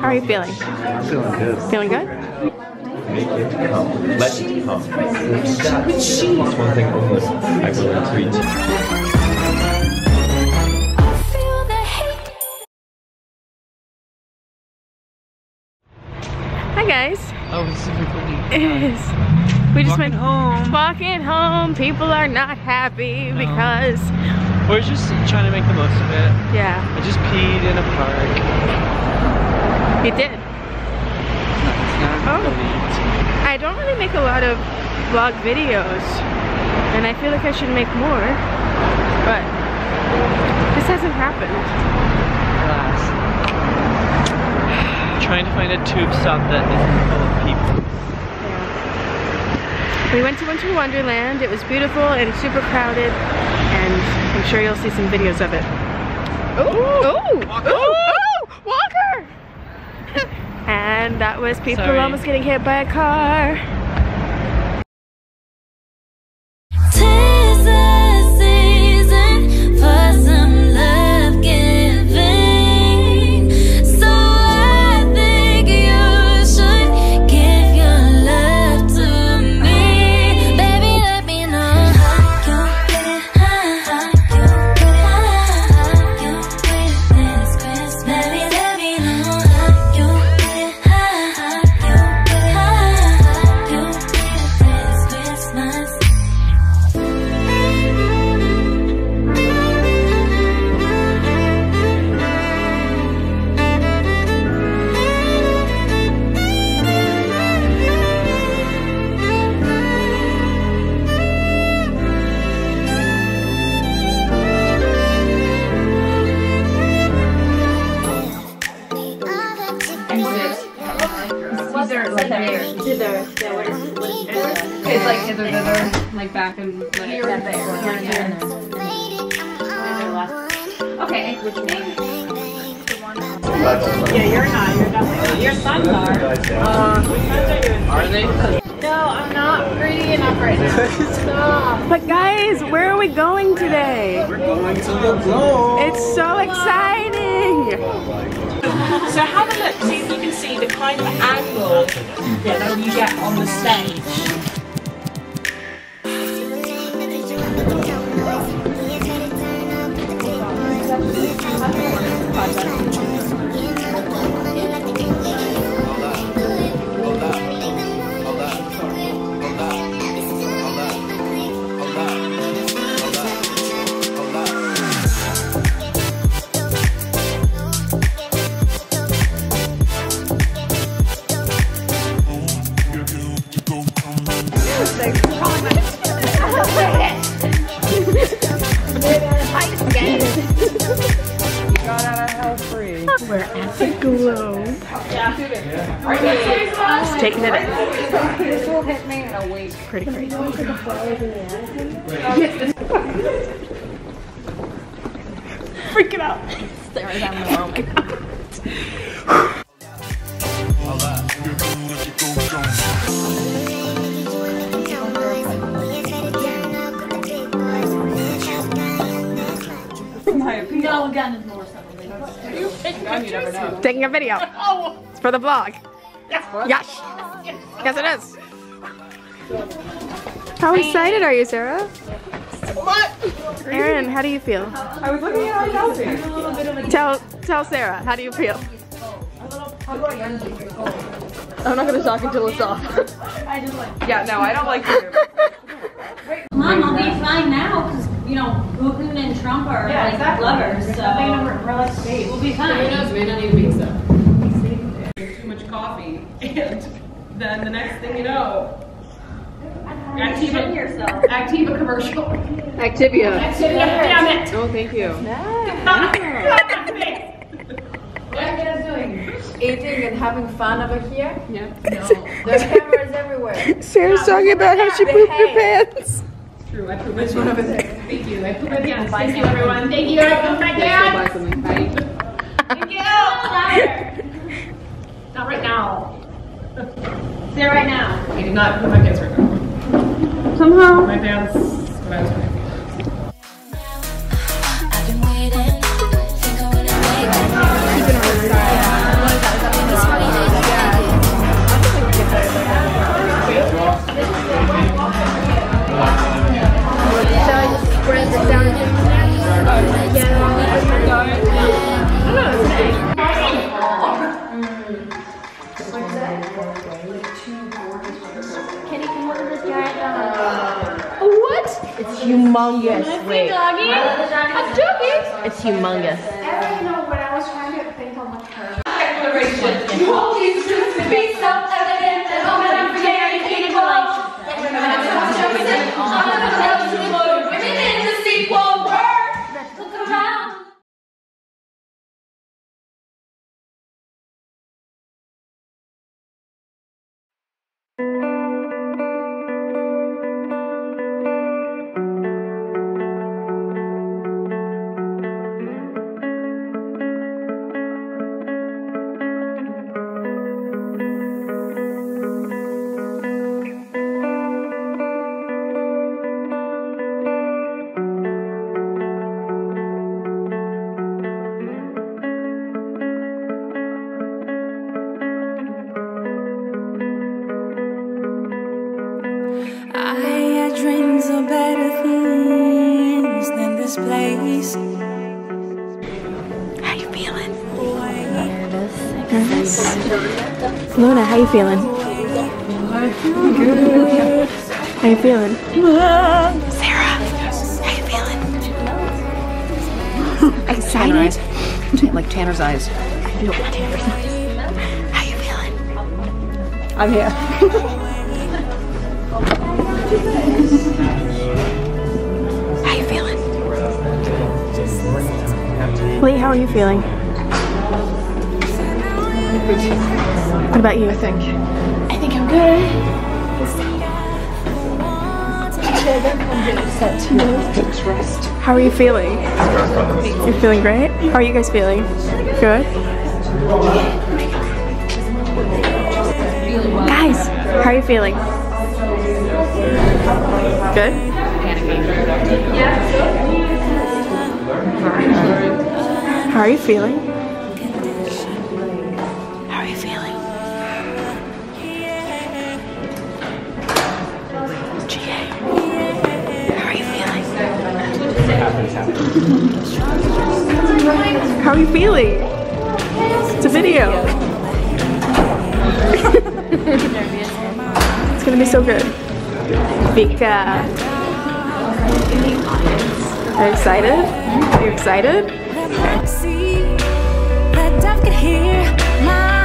How are you feeling? I'm feeling good. Feeling good? Make it come. Let it come. That's one thing homeless I will preach. Hi guys. Oh, it's everybody. It is. We just Walking went home. Walking home. People are not happy because We're just trying to make the most of it. yeah, I just peed in a park. You did. Oh. I don't really make a lot of vlog videos, and I feel like I should make more, but this hasn't happened. Alas. Trying to find a tube stop that isn't full of people. Yeah. We went to Winter Wonderland. It was beautiful and super crowded, and I'm sure you'll see some videos of it. Oh, oh! And that was people almost getting hit by a car. Like back and like here and there. Okay, which name? Yeah, you're not. You're definitely. Your sons are. Uh, are they? No, I'm not pretty enough right now. Stop. But guys, where are we going today? We're going to the globe. It's so exciting! So have a look, see if you can see the kind of angle that you get on the stage. We're at the Globe. Just taking it in. This will hit me in a week. Pretty crazy. Freaking out. Sarah's having a moment. No, gun is more something. Taking a video. Oh. It's for the vlog. Yes. Yes, it is. How excited are you, Sarah? What? Aaron, how do you feel? I was looking at our selfie. Tell tell Sarah, how do you feel? I'm not gonna talk until it's off. Yeah, no, I don't like you. Mom, I'll be fine now because, you know, Putin and Trump are Yeah, like exactly. lovers, so We're like space. we'll be fine. Who we don't need pizza. Too much coffee, and then the next thing you know, Activa, yourself. Activa commercial. Activia. Activa, damn it! Oh, thank you. What are you guys doing? Eating and having fun over here? Yeah. No. There are cameras everywhere. Sarah's talking about how she pooped her pants. True, I pooped my one over there. Thank you. I pooped my pants. Thank you, everyone. Thank you. I pooped my Go pants. Bye. Thank you. Not right now. Say right now. I did not poop my pants right now. Somehow. My pants when I was humongous. Wait, I'm joking. it's humongous. You know, when I was trying to think how much her You hold these truths to be self-evident that men are premeditated love. Women I had dreams of better things than this place. How you feeling? Nervous? Luna, how you feeling? How you feeling? Sarah, how you feeling? Excited? like Tanner's eyes. I know what Tanner's eyes. How you feeling? I'm here. How you feeling? Lee, how are you feeling? What about you? I think. I think I'm good. How are you feeling? You're feeling great? How are you guys feeling? Good? Guys, how are you feeling? Good? How are you feeling? How are you feeling? GA. How are you feeling? How are you feeling? It's a video. it's gonna be so good. Vika. Are you excited? Are you excited? Okay.